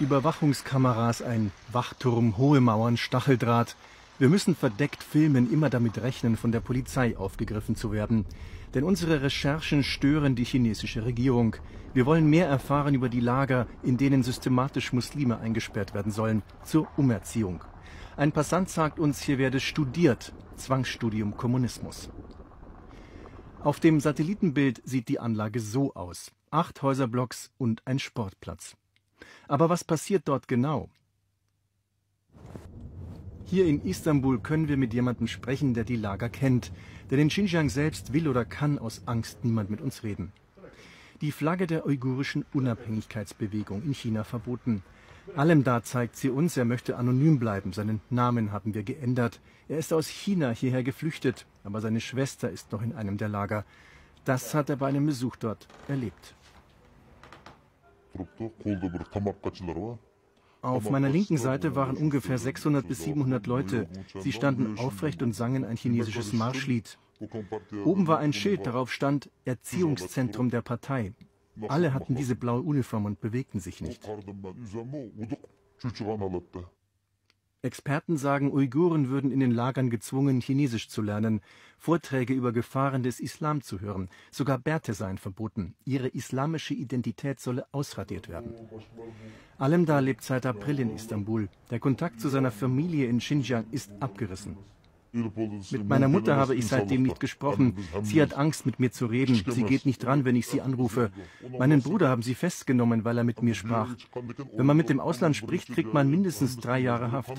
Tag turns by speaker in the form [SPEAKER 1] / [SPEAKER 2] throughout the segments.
[SPEAKER 1] Überwachungskameras, ein Wachturm, hohe Mauern, Stacheldraht. Wir müssen verdeckt filmen, immer damit rechnen, von der Polizei aufgegriffen zu werden. Denn unsere Recherchen stören die chinesische Regierung. Wir wollen mehr erfahren über die Lager, in denen systematisch Muslime eingesperrt werden sollen, zur Umerziehung. Ein Passant sagt uns, hier werde studiert, Zwangsstudium Kommunismus. Auf dem Satellitenbild sieht die Anlage so aus. Acht Häuserblocks und ein Sportplatz. Aber was passiert dort genau? Hier in Istanbul können wir mit jemandem sprechen, der die Lager kennt. Denn in Xinjiang selbst will oder kann aus Angst niemand mit uns reden. Die Flagge der uigurischen Unabhängigkeitsbewegung in China verboten. Allem da zeigt sie uns, er möchte anonym bleiben. Seinen Namen haben wir geändert. Er ist aus China hierher geflüchtet, aber seine Schwester ist noch in einem der Lager. Das hat er bei einem Besuch dort erlebt. Auf meiner linken Seite waren ungefähr 600 bis 700 Leute. Sie standen aufrecht und sangen ein chinesisches Marschlied. Oben war ein Schild, darauf stand Erziehungszentrum der Partei. Alle hatten diese blaue Uniform und bewegten sich nicht. Experten sagen, Uiguren würden in den Lagern gezwungen, Chinesisch zu lernen, Vorträge über Gefahren des Islam zu hören. Sogar Bärte seien verboten. Ihre islamische Identität solle ausradiert werden. Alemdar lebt seit April in Istanbul. Der Kontakt zu seiner Familie in Xinjiang ist abgerissen. Mit meiner Mutter habe ich seitdem nicht gesprochen. Sie hat Angst, mit mir zu reden. Sie geht nicht dran, wenn ich sie anrufe. Meinen Bruder haben sie festgenommen, weil er mit mir sprach. Wenn man mit dem Ausland spricht, kriegt man mindestens drei Jahre Haft.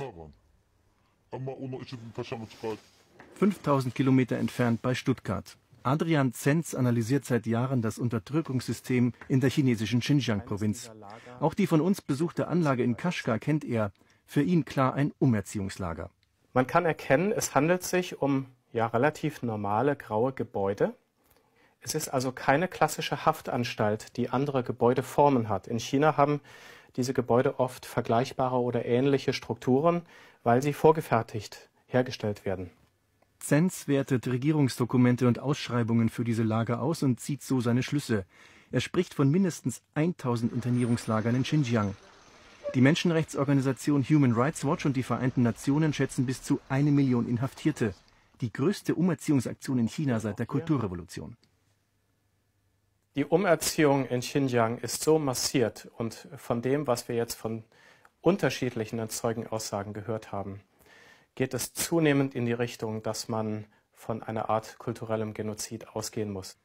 [SPEAKER 1] 5000 Kilometer entfernt bei Stuttgart. Adrian Zenz analysiert seit Jahren das Unterdrückungssystem in der chinesischen Xinjiang-Provinz. Auch die von uns besuchte Anlage in Kashgar kennt er. Für ihn klar ein Umerziehungslager.
[SPEAKER 2] Man kann erkennen, es handelt sich um ja, relativ normale graue Gebäude. Es ist also keine klassische Haftanstalt, die andere Gebäudeformen hat. In China haben diese Gebäude oft vergleichbare oder ähnliche Strukturen, weil sie vorgefertigt hergestellt werden.
[SPEAKER 1] Zenz wertet Regierungsdokumente und Ausschreibungen für diese Lager aus und zieht so seine Schlüsse. Er spricht von mindestens 1000 Internierungslagern in Xinjiang. Die Menschenrechtsorganisation Human Rights Watch und die Vereinten Nationen schätzen bis zu eine Million Inhaftierte. Die größte Umerziehungsaktion in China seit der Kulturrevolution.
[SPEAKER 2] Die Umerziehung in Xinjiang ist so massiert und von dem, was wir jetzt von unterschiedlichen Zeugenaussagen gehört haben, geht es zunehmend in die Richtung, dass man von einer Art kulturellem Genozid ausgehen muss.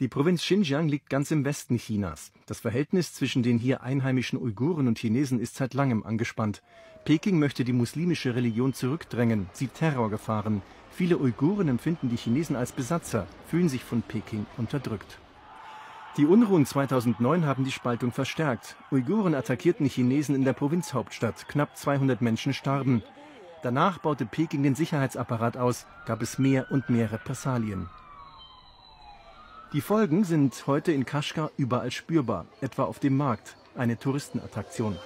[SPEAKER 1] Die Provinz Xinjiang liegt ganz im Westen Chinas. Das Verhältnis zwischen den hier einheimischen Uiguren und Chinesen ist seit langem angespannt. Peking möchte die muslimische Religion zurückdrängen, sieht Terrorgefahren. Viele Uiguren empfinden die Chinesen als Besatzer, fühlen sich von Peking unterdrückt. Die Unruhen 2009 haben die Spaltung verstärkt. Uiguren attackierten Chinesen in der Provinzhauptstadt. Knapp 200 Menschen starben. Danach baute Peking den Sicherheitsapparat aus, gab es mehr und mehr Repressalien. Die Folgen sind heute in Kaschgar überall spürbar, etwa auf dem Markt, eine Touristenattraktion.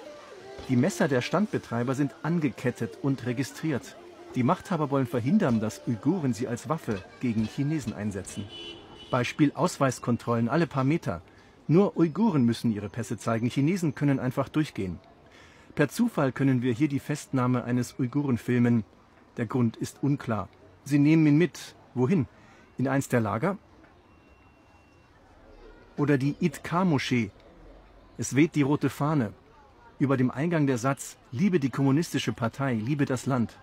[SPEAKER 1] Die Messer der Standbetreiber sind angekettet und registriert. Die Machthaber wollen verhindern, dass Uiguren sie als Waffe gegen Chinesen einsetzen. Beispiel Ausweiskontrollen alle paar Meter. Nur Uiguren müssen ihre Pässe zeigen, Chinesen können einfach durchgehen. Per Zufall können wir hier die Festnahme eines Uiguren filmen. Der Grund ist unklar. Sie nehmen ihn mit. Wohin? In eins der Lager? Oder die Itkar-Moschee. Es weht die rote Fahne. Über dem Eingang der Satz, liebe die kommunistische Partei, liebe das Land.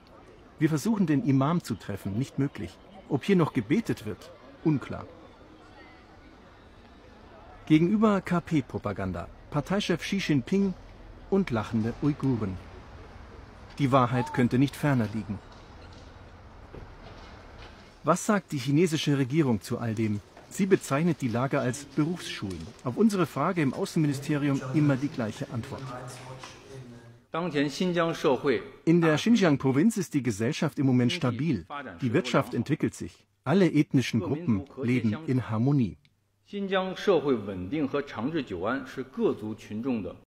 [SPEAKER 1] Wir versuchen den Imam zu treffen, nicht möglich. Ob hier noch gebetet wird, unklar. Gegenüber KP-Propaganda, Parteichef Xi Jinping und lachende Uiguren. Die Wahrheit könnte nicht ferner liegen. Was sagt die chinesische Regierung zu all dem? Sie bezeichnet die Lager als Berufsschulen. Auf unsere Frage im Außenministerium immer die gleiche Antwort. In der Xinjiang-Provinz ist die Gesellschaft im Moment stabil. Die Wirtschaft entwickelt sich. Alle ethnischen Gruppen leben in Harmonie.